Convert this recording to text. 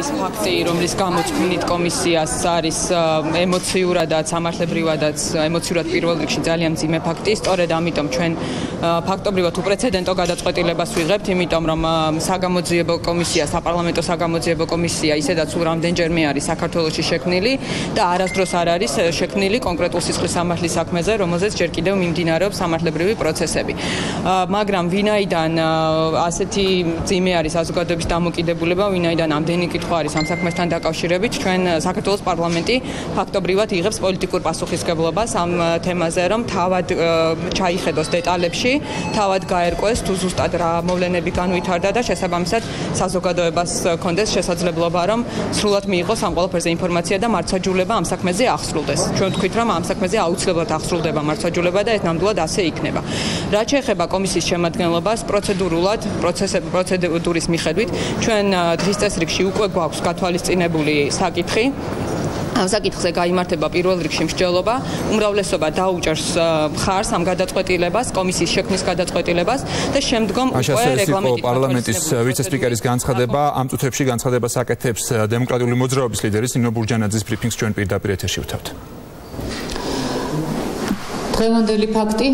ის ფაქტი, რომლის გამოც ქმნით კომისიას არის ემოციურადაც, სამართლებრივადაც, ემოციურად პირველ რიგში ძალიან ძიმე ფაქტი, სწორედ ამიტომ ჩვენ ფაქტობრივად უპრეცედენტო გადაწყვეტილებას ვიღებთ, იმიტომ რომ საგამოძიებო კომისია, საპარლამენტო საგამოძიებო კომისია ისედაც სულ რამდენჯერმე არის საქართველოში შექმნილი და არასდროს არ არის შექმნილი კონკრეტულ სისხლის სამართლის საქმეზე, რომელზეც ჯერ კიდევ მიმდინარეობს სამართლებრივი პროცესები. მაგრამ ვინაიდან ასეთი ძიმე არის საზოგადოების დამოკიდებულება, ვინაიდან ამდენი კითხვა არის ამ საქმესთან დაკავშირებით, ჩვენ საქართველოს პარლამენტი ფაქტობრივად იღებს პოლიტიკურ პასუხისგებლობას ამ თემაზე, რომ თავად ჩაიხედოს დეტალებში, თავად გაერკვეს თუ ზუსტად რა მოვლენები განვითარდა და შესაბამისად საზოგადოებას კონდეს შესაძლებლობა, რომ სრულად მიიღოს ამ ყველაფერზე ინფორმაცია და მარცხაჯულება ამ საქმეზე ახსრულდეს. ჩვენ ვთქვით, რომ ამ საქმეზე აუცილებლად ახსრულდება მარცხაჯულება და ეს ნამდვილად ასე იქნება. რაც შეეხება კომისიის შემადგენლობას, პროცედურულად, პროცესები პროცედურის მიხედვით, ჩვენ დღის წესრიგში უკვე გვაქვს გათვალისწინებული საკითხი საკითხზე გამართება პირველ რიგში მსჯელობა, უმრავლესობა დაუჭერს მხარს ამ გადაწყვეტილებას, კომისიის შექმნის გადაწყვეტილებას და შემდგომ უკვე რეგლამენტი პარლამენტის ვიცე-სპიკერის განცხადება. ამ წუთებში განცხადებას აკეთებს დემოკრატიული მოძრაობის ლიდერის ნინო ბურჯანაძის ბრიფინგს ჩვენ პირდაპირ ეთერში ვთავთ. დღევანდელი ფაქტი